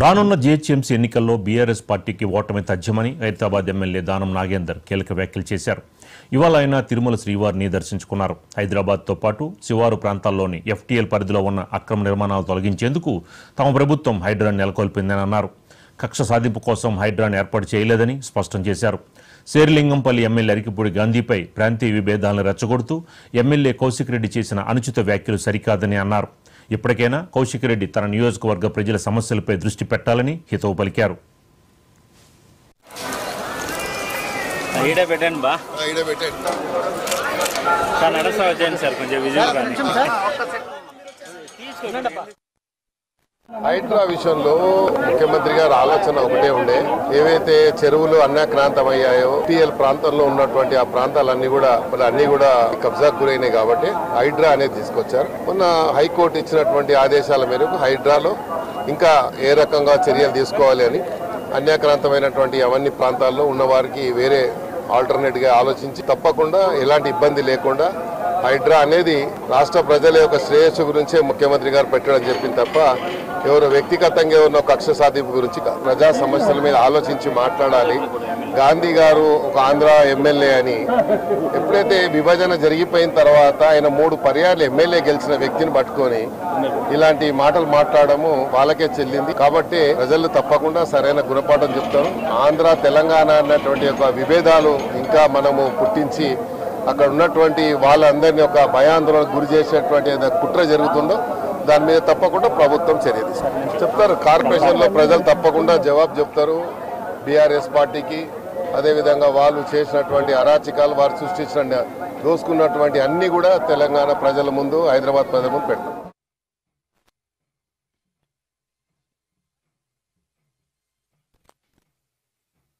రానున్న జీహెచ్ఎంసీ ఎన్నికల్లో బీఆర్ఎస్ పార్టీకి ఓటమి తథ్యమని హైదరాబాద్ ఎమ్మెల్యే దానం నాగేందర్ కీలక వ్యాఖ్యలు చేశారు. ఇవాళ ఆయన తిరుమల శ్రీవారిని దర్శించుకున్నారు. హైదరాబాద్తో పాటు శివారు ప్రాంతాల్లోని ఎఫ్టీఎల్ పరిధిలో ఉన్న అక్రమ నిర్మాణాలు తొలగించేందుకు తమ ప్రభుత్వం హైడ్రాన్ నెలకొల్పిందని అన్నారు. కక్ష సాధింపు కోసం హైడ్రాన్ ఏర్పాటు చేయలేదని స్పష్టం చేశారు. శేరిలింగంపల్లి ఎమ్మెల్యే అరికిపూడి గాంధీపై ప్రాంతీయ విభేదాలను రెచ్చగొడుతూ ఎమ్మెల్యే కౌశిక్ రెడ్డి చేసిన అనుచిత వ్యాఖ్యలు సరికాదని అన్నారు. ఇప్పటికైనా కౌశిక్ రెడ్డి తన నియోజకవర్గ ప్రజల సమస్యలపై దృష్టి పెట్టాలని హితవు పలికారు. ఈడ పెట్టండి బా. ఈడ పెట్టండి. సార్ నడుస్తా వచ్చేయండి సార్ కొంచెం కానీ హైడ్రా విషయంలో ముఖ్యమంత్రి గారి ఆలోచన ఒకటే ఉండే. ఏవైతే చెరువులు అన్యాక్రాంతమయ్యాయో టీఎల్ ప్రాంతంలో ఉన్నటువంటి ఆ ప్రాంతాలన్నీ కూడా మరి అన్ని కూడా కబ్జాకు గురైనాయి కాబట్టి హైడ్రా అనేది తీసుకొచ్చారు. మొన్న హైకోర్టు ఇచ్చినటువంటి ఆదేశాల మేరకు హైడ్రాలో ఇంకా ఏ రకంగా చర్యలు తీసుకోవాలి అని అన్యాక్రాంతమైనటువంటి అవన్నీ ప్రాంతాల్లో ఉన్న వారికి వేరే ఆల్టర్నేట్గా ఆలోచించి తప్పకుండా ఎలాంటి ఇబ్బంది లేకుండా హైడ్రా అనేది రాష్ట్ర ప్రజల యొక్క శ్రేయస్సు గురించే ముఖ్యమంత్రి గారు పెట్టడం చెప్పింది తప్ప ఎవరు వ్యక్తిగతంగా ఉన్న కక్ష సాధింపు గురించి ప్రజా సమస్యల మీద ఆలోచించి మాట్లాడాలి. గాంధీ గారు ఒక ఆంధ్ర ఎమ్మెల్యే అని. ఎప్పుడైతే విభజన జరిగిపోయిన తర్వాత ఆయన మూడు పర్యాలు ఎమ్మెల్యే గెలిచిన వ్యక్తిని పట్టుకొని ఇలాంటి మాటలు మాట్లాడము వాళ్ళకే చెల్లింది. కాబట్టి ప్రజలు తప్పకుండా సరైన గుణపాఠం చెప్తారు. ఆంధ్ర తెలంగాణ అన్నటువంటి ఒక విభేదాలు ఇంకా మనము పుట్టించి అక్కడ ఉన్నటువంటి వాళ్ళందరినీ ఒక భయాందోళనకు గురి చేసేటువంటి కుట్ర జరుగుతుందో దాని మీద తప్పకుండా ప్రభుత్వం చర్య తీసుకుంటుంది. చెప్తారు కార్పొరేషన్లో ప్రజలు తప్పకుండా జవాబు చెప్తారు. బీఆర్ఎస్ పార్టీకి అదేవిధంగా వాళ్ళు చేసినటువంటి అరాచకాలు వారు సృష్టించిన దోసుకున్నటువంటి అన్నీ కూడా తెలంగాణ ప్రజల ముందు హైదరాబాద్ ప్రజల ముందు పెడతారు.